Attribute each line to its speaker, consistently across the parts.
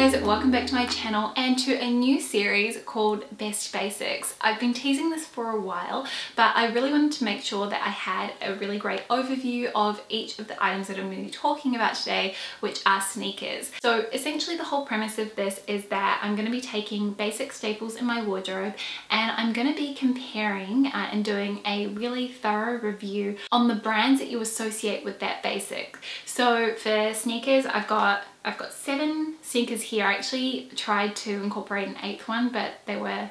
Speaker 1: guys, welcome back to my channel and to a new series called Best Basics. I've been teasing this for a while, but I really wanted to make sure that I had a really great overview of each of the items that I'm going to be talking about today, which are sneakers. So essentially the whole premise of this is that I'm going to be taking basic staples in my wardrobe and I'm going to be comparing uh, and doing a really thorough review on the brands that you associate with that basic. So for sneakers, I've got I've got seven sneakers here. I actually tried to incorporate an eighth one, but they were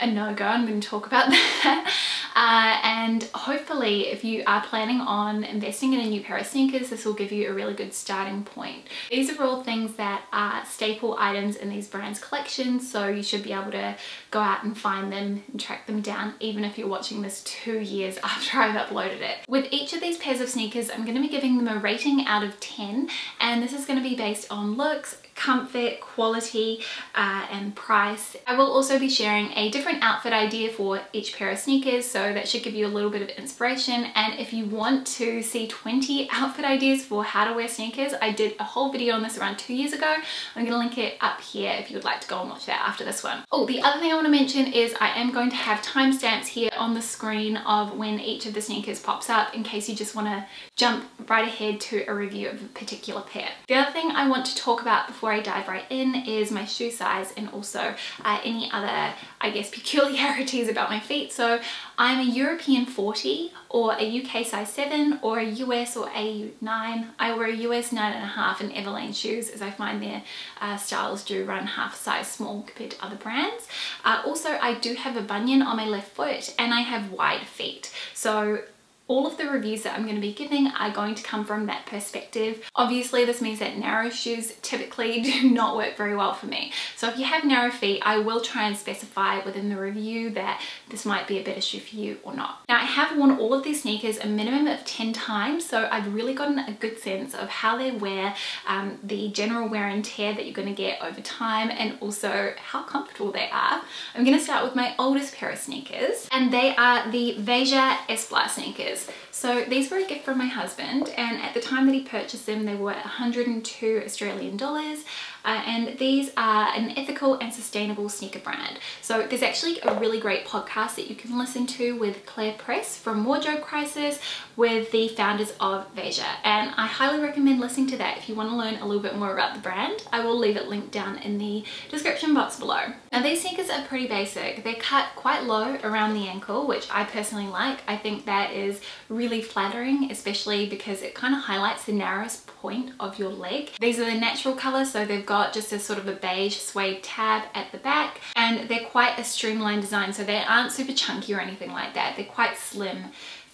Speaker 1: a no-go. I'm going to talk about that. Uh, and hopefully if you are planning on investing in a new pair of sneakers, this will give you a really good starting point. These are all things that are staple items in these brands collections, so you should be able to go out and find them and track them down even if you're watching this two years after I've uploaded it. With each of these pairs of sneakers, I'm going to be giving them a rating out of 10 and this is going to be based on looks, comfort, quality, uh, and price. I will also be sharing a different outfit idea for each pair of sneakers, so that should give you a little bit of inspiration. And if you want to see 20 outfit ideas for how to wear sneakers, I did a whole video on this around two years ago. I'm gonna link it up here if you would like to go and watch that after this one. Oh, the other thing I wanna mention is I am going to have timestamps here on the screen of when each of the sneakers pops up in case you just wanna jump right ahead to a review of a particular pair. The other thing I want to talk about before I dive right in is my shoe size and also uh, any other, I guess, peculiarities about my feet. So I'm a European 40 or a UK size 7 or a US or a 9. I wear a US 9.5 in Everlane shoes as I find their uh, styles do run half size small compared to other brands. Uh, also, I do have a bunion on my left foot and I have wide feet. So all of the reviews that I'm going to be giving are going to come from that perspective. Obviously this means that narrow shoes typically do not work very well for me. So if you have narrow feet, I will try and specify within the review that this might be a better shoe for you or not. Now I have worn all of these sneakers a minimum of 10 times, so I've really gotten a good sense of how they wear, um, the general wear and tear that you're going to get over time, and also how comfortable they are. I'm going to start with my oldest pair of sneakers, and they are the Veja Esplar sneakers. So these were a gift from my husband and at the time that he purchased them they were 102 Australian dollars uh, and these are an ethical and sustainable sneaker brand. So there's actually a really great podcast that you can listen to with Clare Press from Wardrobe Crisis with the founders of Veja and I highly recommend listening to that if you want to learn a little bit more about the brand. I will leave it linked down in the description box below. Now these sneakers are pretty basic. They're cut quite low around the ankle which I personally like. I think that is really flattering especially because it kind of highlights the narrowest point of your leg. These are the natural colors so they've got got just a sort of a beige suede tab at the back and they're quite a streamlined design so they aren't super chunky or anything like that. They're quite slim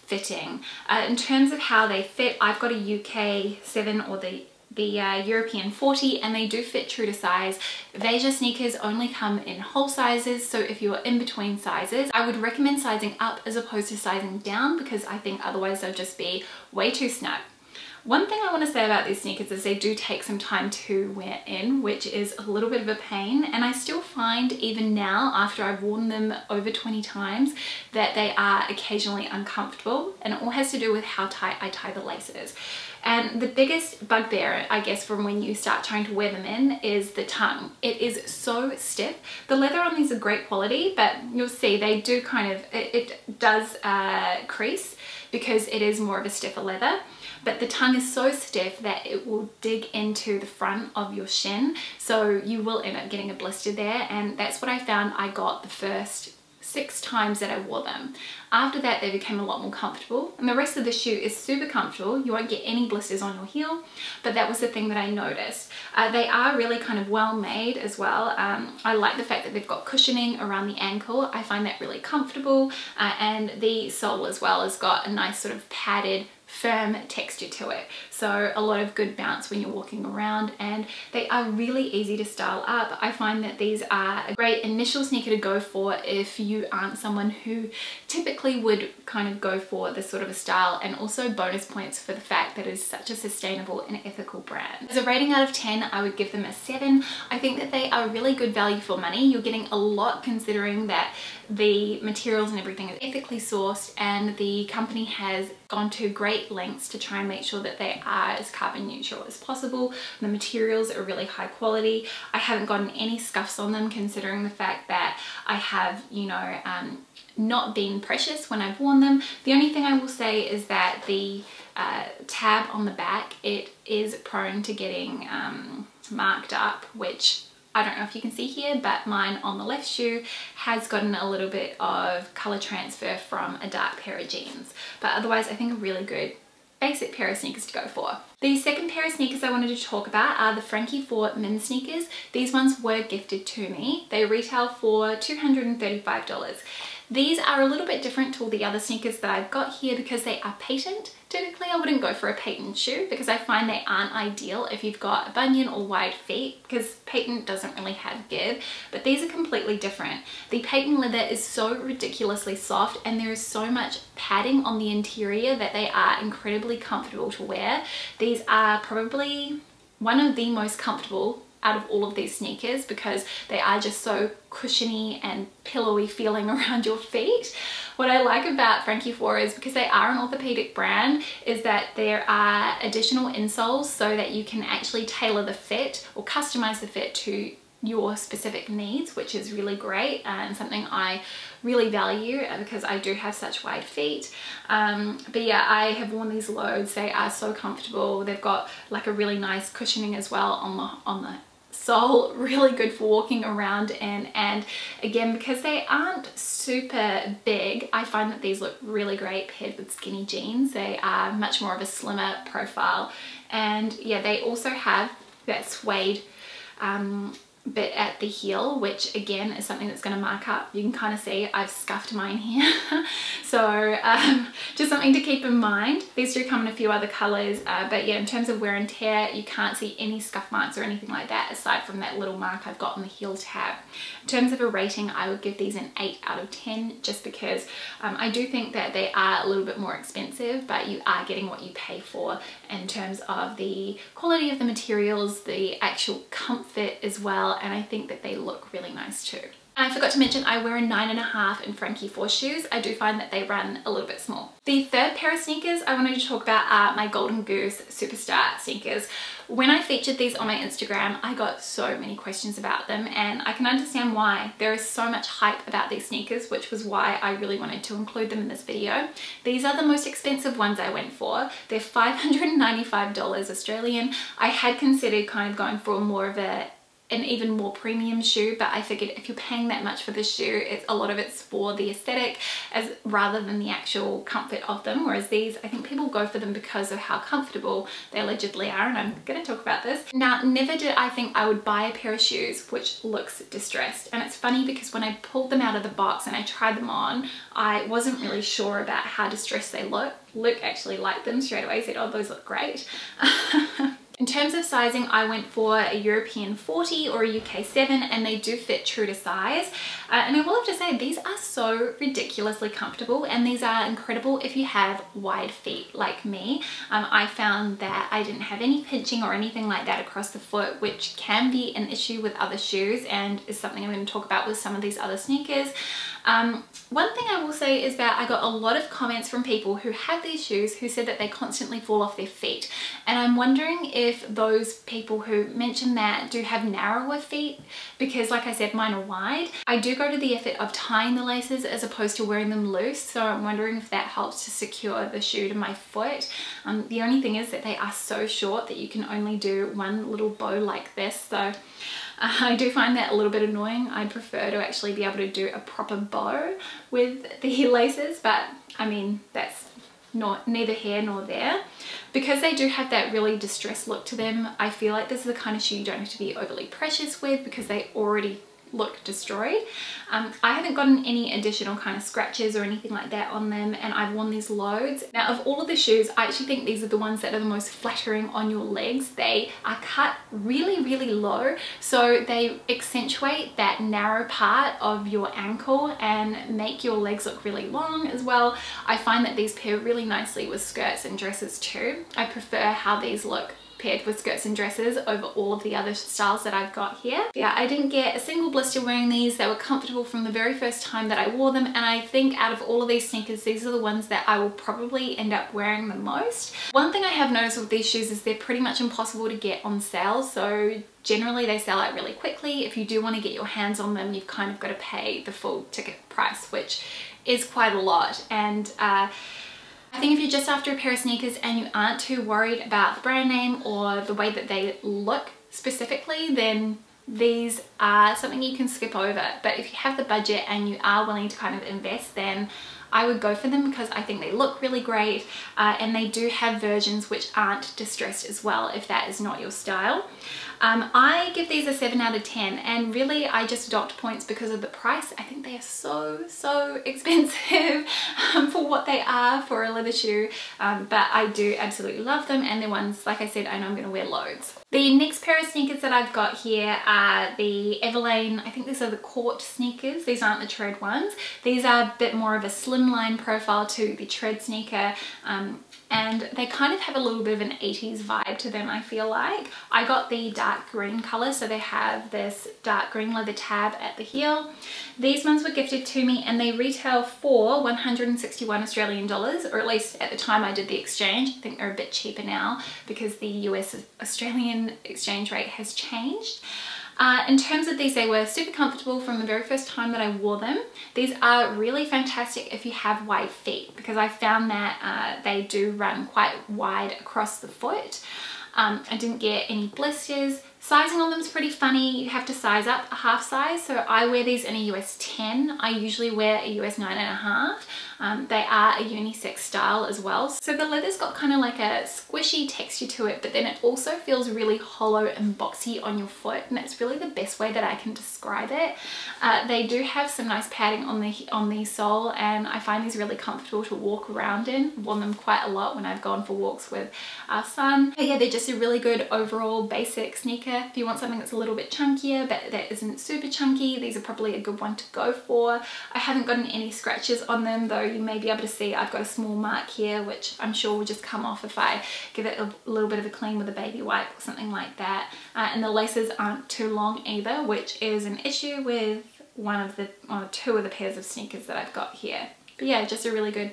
Speaker 1: fitting. Uh, in terms of how they fit, I've got a UK 7 or the the uh, European 40 and they do fit true to size. Veja sneakers only come in whole sizes so if you're in between sizes I would recommend sizing up as opposed to sizing down because I think otherwise they'll just be way too snug. One thing I want to say about these sneakers is they do take some time to wear in, which is a little bit of a pain. And I still find even now, after I've worn them over 20 times, that they are occasionally uncomfortable. And it all has to do with how tight I tie the laces. And the biggest bugbear, I guess, from when you start trying to wear them in is the tongue. It is so stiff. The leather on these are great quality, but you'll see they do kind of, it, it does uh, crease because it is more of a stiffer leather but the tongue is so stiff that it will dig into the front of your shin so you will end up getting a blister there and that's what I found I got the first six times that I wore them. After that they became a lot more comfortable and the rest of the shoe is super comfortable. You won't get any blisters on your heel but that was the thing that I noticed. Uh, they are really kind of well made as well. Um, I like the fact that they've got cushioning around the ankle. I find that really comfortable uh, and the sole as well has got a nice sort of padded firm texture to it. So a lot of good bounce when you're walking around and they are really easy to style up. I find that these are a great initial sneaker to go for if you aren't someone who typically would kind of go for this sort of a style and also bonus points for the fact that it is such a sustainable and ethical brand. As a rating out of 10, I would give them a 7. I think that they are really good value for money. You're getting a lot considering that the materials and everything is ethically sourced and the company has gone to great lengths to try and make sure that they are as carbon neutral as possible. The materials are really high quality. I haven't gotten any scuffs on them considering the fact that I have, you know, um, not been precious when I've worn them. The only thing I will say is that the uh, tab on the back, it is prone to getting um, marked up, which I don't know if you can see here, but mine on the left shoe has gotten a little bit of color transfer from a dark pair of jeans. But otherwise, I think a really good basic pair of sneakers to go for. The second pair of sneakers I wanted to talk about are the Frankie 4 MiM sneakers. These ones were gifted to me. They retail for $235. These are a little bit different to all the other sneakers that I've got here because they are patent. Typically I wouldn't go for a patent shoe because I find they aren't ideal if you've got a bunion or wide feet because patent doesn't really have give, but these are completely different. The patent leather is so ridiculously soft and there is so much padding on the interior that they are incredibly comfortable to wear. These are probably one of the most comfortable out of all of these sneakers because they are just so cushiony and pillowy feeling around your feet. What I like about Frankie 4 is because they are an orthopedic brand is that there are additional insoles so that you can actually tailor the fit or customize the fit to your specific needs which is really great and something I really value because I do have such wide feet. Um, but yeah I have worn these loads. They are so comfortable. They've got like a really nice cushioning as well on the on the sole really good for walking around in. And again because they aren't super big I find that these look really great paired with skinny jeans. They are much more of a slimmer profile. And yeah they also have that suede um, bit at the heel which again is something that's going to mark up. You can kind of see I've scuffed mine here. So um, just something to keep in mind. These do come in a few other colors uh, but yeah in terms of wear and tear you can't see any scuff marks or anything like that aside from that little mark I've got on the heel tab. In terms of a rating I would give these an 8 out of 10 just because um, I do think that they are a little bit more expensive but you are getting what you pay for in terms of the quality of the materials the actual comfort as well well and I think that they look really nice too. I forgot to mention I wear a nine and a half in Frankie 4 shoes. I do find that they run a little bit small. The third pair of sneakers I wanted to talk about are my Golden Goose Superstar sneakers. When I featured these on my Instagram, I got so many questions about them and I can understand why. There is so much hype about these sneakers, which was why I really wanted to include them in this video. These are the most expensive ones I went for. They're $595 Australian. I had considered kind of going for more of a an even more premium shoe but I figured if you're paying that much for this shoe it's a lot of it's for the aesthetic as rather than the actual comfort of them whereas these I think people go for them because of how comfortable they allegedly are and I'm gonna talk about this. Now never did I think I would buy a pair of shoes which looks distressed and it's funny because when I pulled them out of the box and I tried them on I wasn't really sure about how distressed they look. Luke actually liked them straight away said oh those look great. In terms of sizing, I went for a European 40 or a UK 7 and they do fit true to size. Uh, and I will have to say, these are so ridiculously comfortable and these are incredible if you have wide feet like me. Um, I found that I didn't have any pinching or anything like that across the foot, which can be an issue with other shoes and is something I'm going to talk about with some of these other sneakers. Um, one thing I will say is that I got a lot of comments from people who have these shoes who said that they constantly fall off their feet. And I'm wondering if those people who mention that do have narrower feet because like I said, mine are wide. I do go to the effort of tying the laces as opposed to wearing them loose. So I'm wondering if that helps to secure the shoe to my foot. Um, the only thing is that they are so short that you can only do one little bow like this. So I do find that a little bit annoying. I'd prefer to actually be able to do a proper bow with the laces, but I mean, that's not neither here nor there. Because they do have that really distressed look to them, I feel like this is the kind of shoe you don't have to be overly precious with because they already look destroyed. Um, I haven't gotten any additional kind of scratches or anything like that on them and I've worn these loads. Now of all of the shoes, I actually think these are the ones that are the most flattering on your legs. They are cut really, really low so they accentuate that narrow part of your ankle and make your legs look really long as well. I find that these pair really nicely with skirts and dresses too. I prefer how these look paired with skirts and dresses over all of the other styles that I've got here. Yeah, I didn't get a single blister wearing these. They were comfortable from the very first time that I wore them and I think out of all of these sneakers, these are the ones that I will probably end up wearing the most. One thing I have noticed with these shoes is they're pretty much impossible to get on sale. So generally they sell out really quickly. If you do want to get your hands on them, you've kind of got to pay the full ticket price, which is quite a lot. And uh, I think if you're just after a pair of sneakers and you aren't too worried about the brand name or the way that they look specifically, then these are something you can skip over. But if you have the budget and you are willing to kind of invest, then I would go for them because I think they look really great uh, and they do have versions which aren't distressed as well if that is not your style. Um, I give these a 7 out of 10 and really I just docked points because of the price. I think they are so, so expensive um, for what they are for a leather shoe, um, but I do absolutely love them and they're ones, like I said, I know I'm going to wear loads. The next pair of sneakers that I've got here are the Everlane, I think these are the Court sneakers. These aren't the tread ones. These are a bit more of a slimline profile to the tread sneaker. Um, and they kind of have a little bit of an 80s vibe to them I feel like. I got the dark green color so they have this dark green leather tab at the heel. These ones were gifted to me and they retail for 161 Australian dollars or at least at the time I did the exchange. I think they're a bit cheaper now because the US Australian exchange rate has changed. Uh, in terms of these, they were super comfortable from the very first time that I wore them. These are really fantastic if you have wide feet because I found that uh, they do run quite wide across the foot. Um, I didn't get any blisters. Sizing on them is pretty funny. You have to size up a half size. So I wear these in a US 10. I usually wear a US 9.5. Um, they are a unisex style as well. So the leather's got kind of like a squishy texture to it, but then it also feels really hollow and boxy on your foot. And that's really the best way that I can describe it. Uh, they do have some nice padding on the, on the sole and I find these really comfortable to walk around in. Worn them quite a lot when I've gone for walks with our son. But yeah, they're just a really good overall basic sneaker. If you want something that's a little bit chunkier, but that isn't super chunky, these are probably a good one to go for. I haven't gotten any scratches on them though you may be able to see I've got a small mark here which I'm sure will just come off if I give it a little bit of a clean with a baby wipe or something like that. Uh, and the laces aren't too long either which is an issue with one of the or two of the pairs of sneakers that I've got here. But yeah, just a really good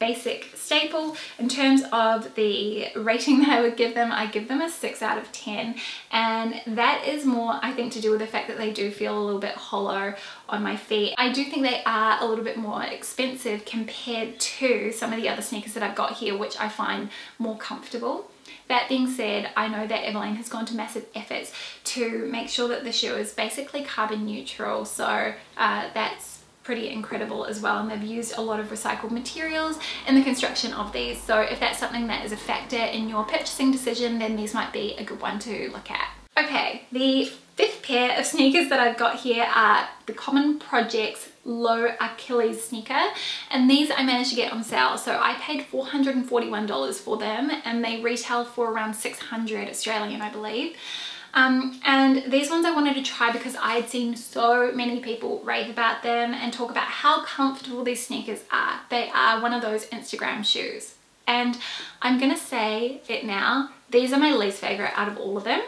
Speaker 1: basic staple. In terms of the rating that I would give them, I give them a 6 out of 10 and that is more I think to do with the fact that they do feel a little bit hollow on my feet. I do think they are a little bit more expensive compared to some of the other sneakers that I've got here which I find more comfortable. That being said, I know that Everlane has gone to massive efforts to make sure that the shoe is basically carbon neutral so uh, that's pretty incredible as well and they've used a lot of recycled materials in the construction of these. So if that's something that is a factor in your purchasing decision then these might be a good one to look at. Okay, the fifth pair of sneakers that I've got here are the Common Projects low Achilles sneaker and these I managed to get on sale. So I paid $441 for them and they retail for around 600 Australian I believe um, and these ones I wanted to try because I had seen so many people rave about them and talk about how comfortable these sneakers are. They are one of those Instagram shoes. And I'm gonna say it now, these are my least favorite out of all of them.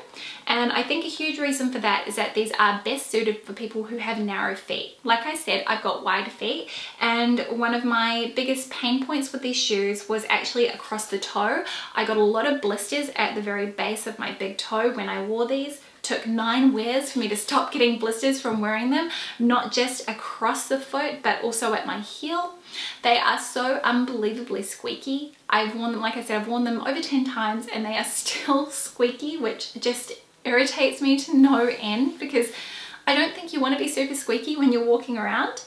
Speaker 1: And I think a huge reason for that is that these are best suited for people who have narrow feet. Like I said, I've got wide feet and one of my biggest pain points with these shoes was actually across the toe. I got a lot of blisters at the very base of my big toe when I wore these took nine wears for me to stop getting blisters from wearing them, not just across the foot, but also at my heel. They are so unbelievably squeaky. I've worn them, like I said, I've worn them over 10 times and they are still squeaky, which just irritates me to no end because I don't think you want to be super squeaky when you're walking around.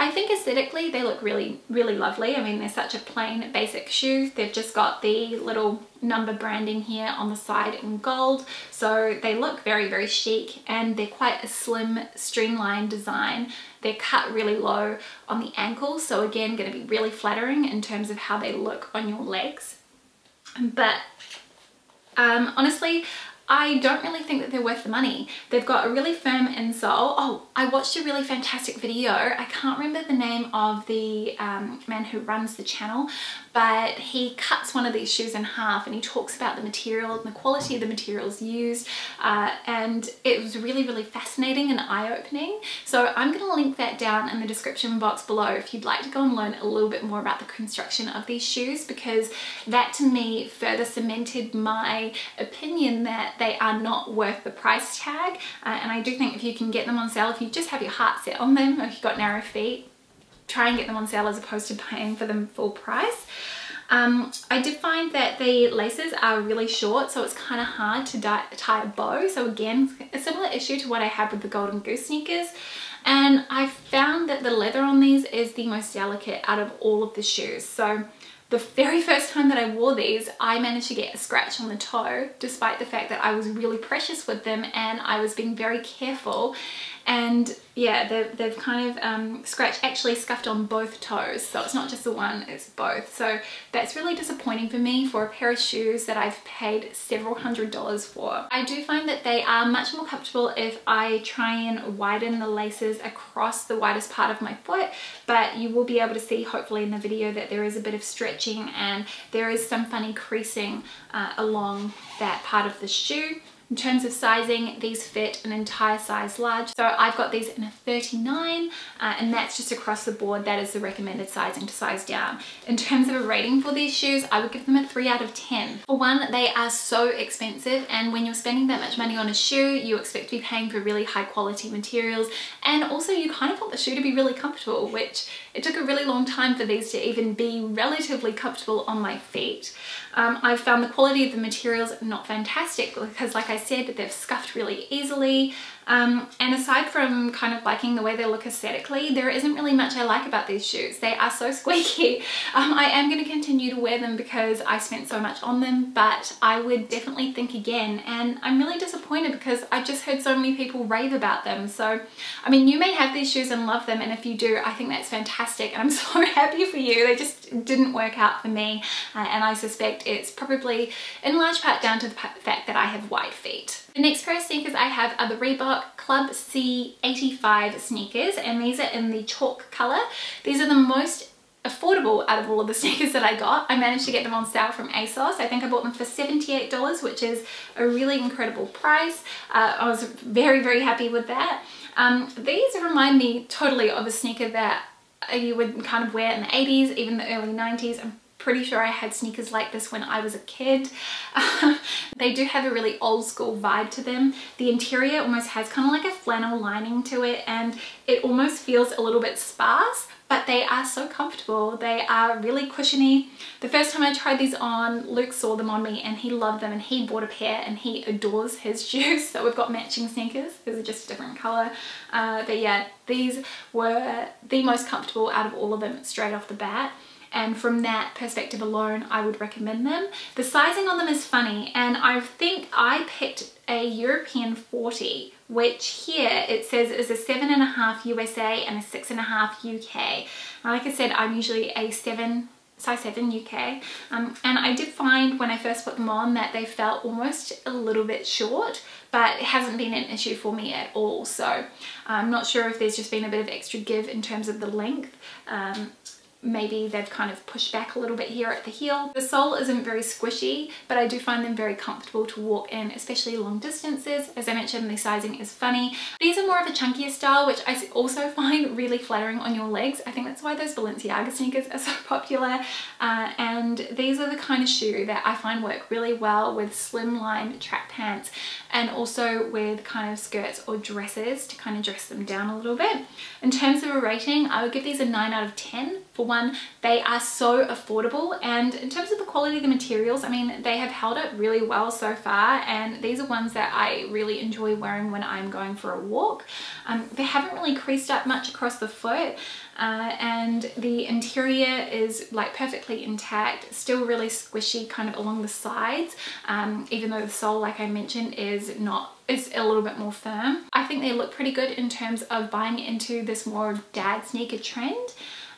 Speaker 1: I think aesthetically they look really, really lovely. I mean, they're such a plain basic shoe. They've just got the little number branding here on the side in gold. So they look very, very chic and they're quite a slim, streamlined design. They're cut really low on the ankles. So again, gonna be really flattering in terms of how they look on your legs. But um, honestly, I don't really think that they're worth the money. They've got a really firm insole. Oh, I watched a really fantastic video. I can't remember the name of the um, man who runs the channel, but he cuts one of these shoes in half and he talks about the material and the quality of the materials used uh, and it was really really fascinating and eye-opening. So I'm going to link that down in the description box below if you'd like to go and learn a little bit more about the construction of these shoes because that to me further cemented my opinion that they are not worth the price tag. Uh, and I do think if you can get them on sale if you just have your heart set on them or if you've got narrow feet try and get them on sale as opposed to paying for them full price. Um, I did find that the laces are really short so it's kind of hard to tie a bow. So again a similar issue to what I had with the Golden Goose sneakers. And I found that the leather on these is the most delicate out of all of the shoes. So the very first time that I wore these, I managed to get a scratch on the toe, despite the fact that I was really precious with them and I was being very careful. And yeah they've, they've kind of um, scratched actually scuffed on both toes. So it's not just the one it's both. So that's really disappointing for me for a pair of shoes that I've paid several hundred dollars for. I do find that they are much more comfortable if I try and widen the laces across the widest part of my foot but you will be able to see hopefully in the video that there is a bit of stretching and there is some funny creasing uh, along that part of the shoe in terms of sizing, these fit an entire size large. So I've got these in a 39 uh, and that's just across the board. That is the recommended sizing to size down. In terms of a rating for these shoes, I would give them a 3 out of 10. For one, they are so expensive and when you're spending that much money on a shoe, you expect to be paying for really high quality materials and also you kind of want the shoe to be really comfortable, which it took a really long time for these to even be relatively comfortable on my feet. Um, I've found the quality of the materials not fantastic because like I said, they've scuffed really easily. Um, and aside from kind of liking the way they look aesthetically, there isn't really much I like about these shoes. They are so squeaky. Um, I am going to continue to wear them because I spent so much on them, but I would definitely think again. And I'm really disappointed because I've just heard so many people rave about them. So, I mean, you may have these shoes and love them. And if you do, I think that's fantastic. And I'm so happy for you. They just didn't work out for me. Uh, and I suspect it's probably in large part down to the fact that I have white feet. The next pair of sneakers I have are the Reebok Club C85 sneakers and these are in the chalk color. These are the most affordable out of all of the sneakers that I got. I managed to get them on sale from ASOS. I think I bought them for $78 which is a really incredible price. Uh, I was very very happy with that. Um, these remind me totally of a sneaker that you would kind of wear in the 80s, even the early 90s. I'm pretty sure I had sneakers like this when I was a kid. they do have a really old school vibe to them. The interior almost has kind of like a flannel lining to it and it almost feels a little bit sparse but they are so comfortable. They are really cushiony. The first time I tried these on, Luke saw them on me and he loved them and he bought a pair and he adores his shoes. So we've got matching sneakers. These are just a different color. Uh, but yeah, these were the most comfortable out of all of them straight off the bat and from that perspective alone I would recommend them. The sizing on them is funny and I think I picked a European 40 which here it says is a seven and a half USA and a six and a half UK. Now, like I said, I'm usually a seven size 7 UK um, and I did find when I first put them on that they felt almost a little bit short but it hasn't been an issue for me at all so I'm not sure if there's just been a bit of extra give in terms of the length um, maybe they've kind of pushed back a little bit here at the heel. The sole isn't very squishy, but I do find them very comfortable to walk in, especially long distances. As I mentioned, the sizing is funny. These are more of a chunkier style, which I also find really flattering on your legs. I think that's why those Balenciaga sneakers are so popular. Uh, and these are the kind of shoe that I find work really well with slimline track pants and also with kind of skirts or dresses to kind of dress them down a little bit. In terms of a rating, I would give these a 9 out of 10 for one, they are so affordable and in terms of the quality of the materials, I mean, they have held up really well so far and these are ones that I really enjoy wearing when I'm going for a walk. Um, they haven't really creased up much across the foot uh, and the interior is like perfectly intact, still really squishy kind of along the sides, um, even though the sole, like I mentioned, is not is a little bit more firm. I think they look pretty good in terms of buying into this more dad sneaker trend.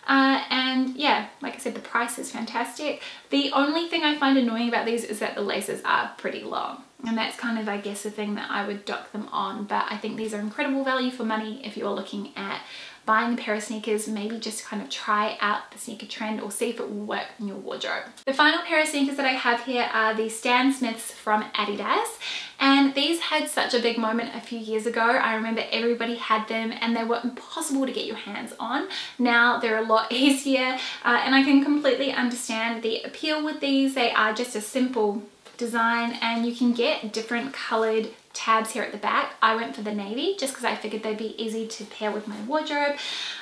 Speaker 1: Uh, and yeah, like I said, the price is fantastic. The only thing I find annoying about these is that the laces are pretty long. and that's kind of I guess the thing that I would dock them on but I think these are incredible value for money if you're looking at buying a pair of sneakers, maybe just kind of try out the sneaker trend or see if it will work in your wardrobe. The final pair of sneakers that I have here are the Stan Smiths from Adidas. And these had such a big moment a few years ago. I remember everybody had them and they were impossible to get your hands on. Now they're a lot easier uh, and I can completely understand the appeal with these. They are just a simple design and you can get different colored tabs here at the back. I went for the navy just because I figured they'd be easy to pair with my wardrobe.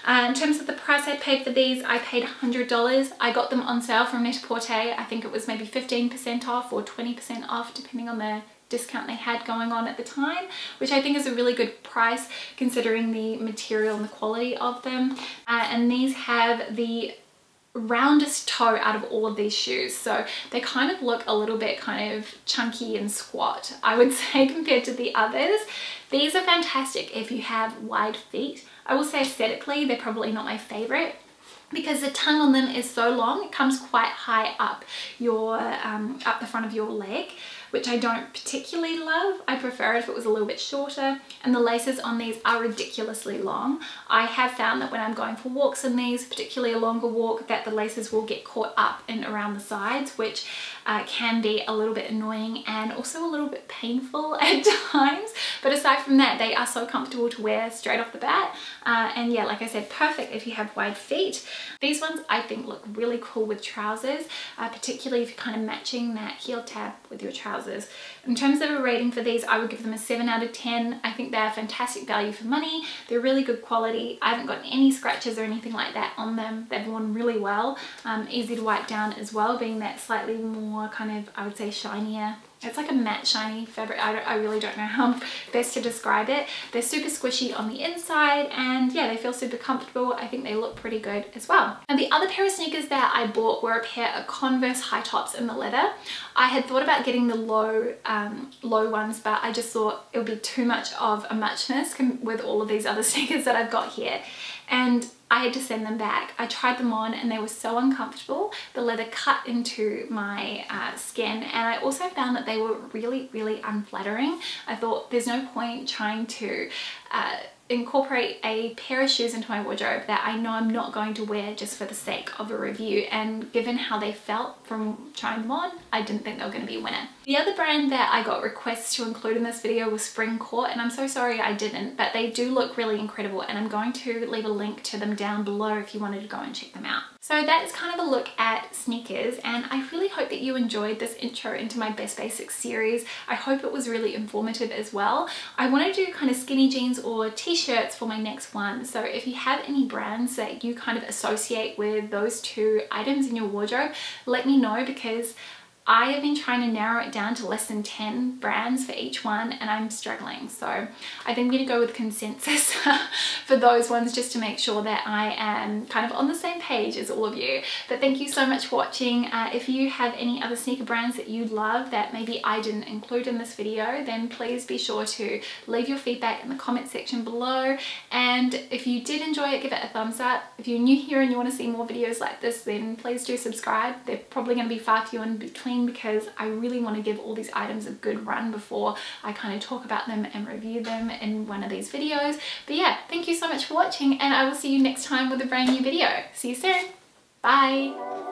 Speaker 1: Uh, in terms of the price I paid for these, I paid $100. I got them on sale from Net-a-Porter. I think it was maybe 15% off or 20% off depending on the discount they had going on at the time, which I think is a really good price considering the material and the quality of them. Uh, and these have the roundest toe out of all of these shoes. So they kind of look a little bit kind of chunky and squat I would say compared to the others. These are fantastic if you have wide feet. I will say aesthetically they're probably not my favorite because the tongue on them is so long it comes quite high up your um, up the front of your leg which I don't particularly love. I prefer it if it was a little bit shorter and the laces on these are ridiculously long. I have found that when I'm going for walks in these, particularly a longer walk, that the laces will get caught up and around the sides, which uh, can be a little bit annoying and also a little bit painful at times. But aside from that, they are so comfortable to wear straight off the bat. Uh, and yeah, like I said, perfect if you have wide feet. These ones I think look really cool with trousers, uh, particularly if you're kind of matching that heel tab with your trousers. In terms of a rating for these, I would give them a 7 out of 10. I think they're fantastic value for money. They're really good quality. I haven't gotten any scratches or anything like that on them. They've worn really well. Um, easy to wipe down as well, being that slightly more kind of, I would say, shinier it's like a matte shiny fabric. I, I, really don't know how best to describe it. They're super squishy on the inside and yeah, they feel super comfortable. I think they look pretty good as well. And the other pair of sneakers that I bought were a pair of Converse high tops in the leather. I had thought about getting the low, um, low ones, but I just thought it would be too much of a muchness with all of these other sneakers that I've got here. And I had to send them back. I tried them on and they were so uncomfortable. The leather cut into my uh, skin and I also found that they were really, really unflattering. I thought there's no point trying to uh, incorporate a pair of shoes into my wardrobe that I know I'm not going to wear just for the sake of a review and given how they felt from trying them on I didn't think they were going to be a winner. The other brand that I got requests to include in this video was Spring Court and I'm so sorry I didn't but they do look really incredible and I'm going to leave a link to them down below if you wanted to go and check them out. So that is kind of a look at sneakers and I really hope that you enjoyed this intro into my Best Basics series. I hope it was really informative as well. I want to do kind of skinny jeans or t-shirts for my next one. So if you have any brands that you kind of associate with those two items in your wardrobe, let me know because I have been trying to narrow it down to less than 10 brands for each one and I'm struggling. So I think I'm going to go with consensus for those ones just to make sure that I am kind of on the same page as all of you. But thank you so much for watching. Uh, if you have any other sneaker brands that you love that maybe I didn't include in this video, then please be sure to leave your feedback in the comment section below. And if you did enjoy it, give it a thumbs up. If you're new here and you want to see more videos like this, then please do subscribe. They're probably going to be far few in between because I really want to give all these items a good run before I kind of talk about them and review them in one of these videos. But yeah, thank you so much for watching and I will see you next time with a brand new video. See you soon. Bye.